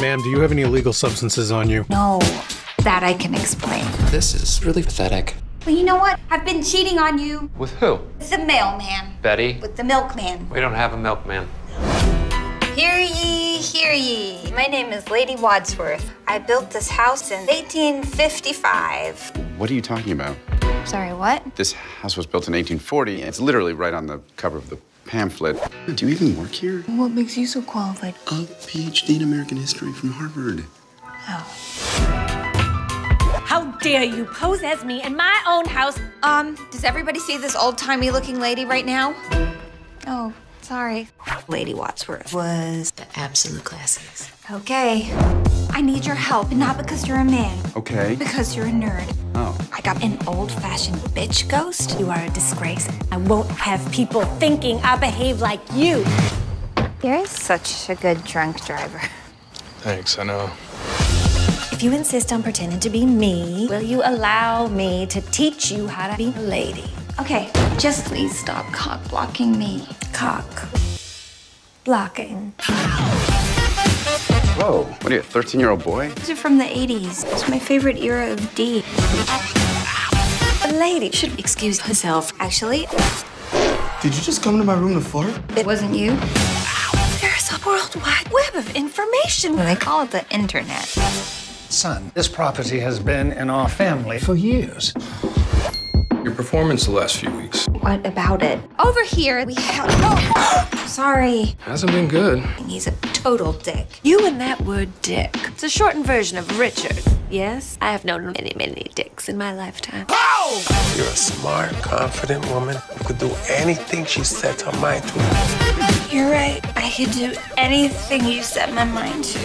Ma'am, do you have any illegal substances on you? No, that I can explain. This is really pathetic. Well, you know what? I've been cheating on you With who? with the mailman, Betty? with the milkman. We don't have a milkman. Hear ye, hear ye. My name is Lady Wadsworth. I built this house in 1855. What are you talking about? Sorry, what? This house was built in 1840. It's literally right on the cover of the pamphlet. Do you even work here? What makes you so qualified? A PhD in American history from Harvard. How dare you pose as me in my own house? Um, does everybody see this old-timey looking lady right now? Oh, sorry. Lady Wadsworth was The absolute classics. Okay. I need your help, not because you're a man, Okay. because you're a nerd. Oh. I got an old-fashioned bitch ghost. You are a disgrace. I won't have people thinking I behave like you. You're such a good drunk driver. Thanks, I know. If you insist on pretending to be me, will you allow me to teach you how to be a lady? Okay, just please stop cock blocking me. Cock. Blocking. Whoa. What are you, a 13 year old boy? These are from the 80s. It's my favorite era of D. A lady should excuse herself. Actually, Did you just come to my room to fart? it wasn't you. There's a worldwide web of information. They call it the internet. Son, this property has been in our family for years. Your performance the last few weeks What about it? Over here, we have. Oh, sorry. hasn't been good. He's a total dick. You and that word dick. It's a shortened version of Richard. Yes, I have known many, many dicks in my lifetime. You're a smart, confident woman who could do anything she sets her mind to. You're right. I could do anything you set my mind to.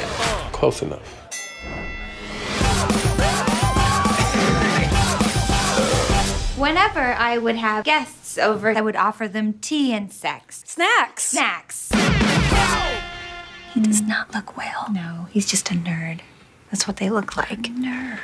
Close enough. Whenever I would have guests over, I would offer them tea and sex. Snacks. Snacks. He does not look well. No, he's just a nerd. That's what they look like. Nerd.